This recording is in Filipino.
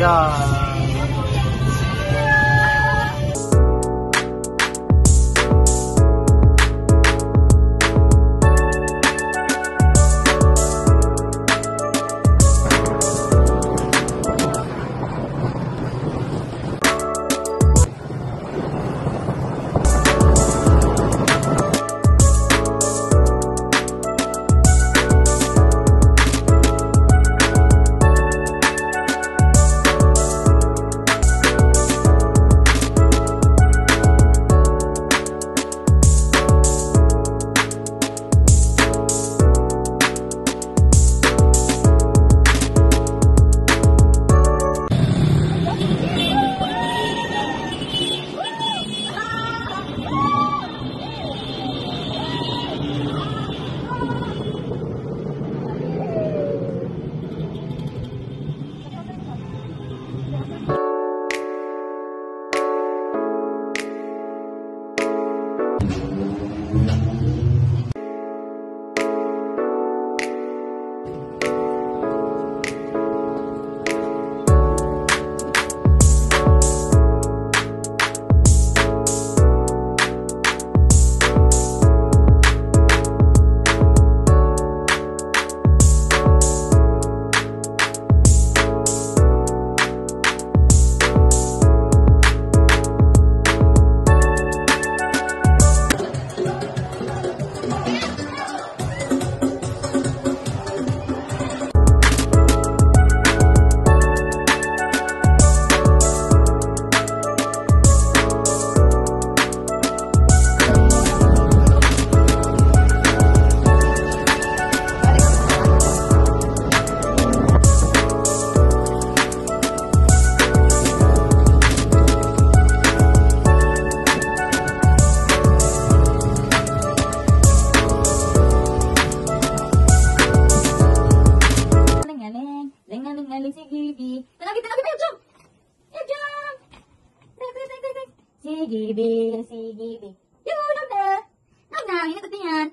呀 Tanagi, tanagi, Bel, jump! Bel, jump! Tek, tek, tek, tek, tek. Si Gibi, si Gibi. Yun, lang na. Lang na, ingat natin yan.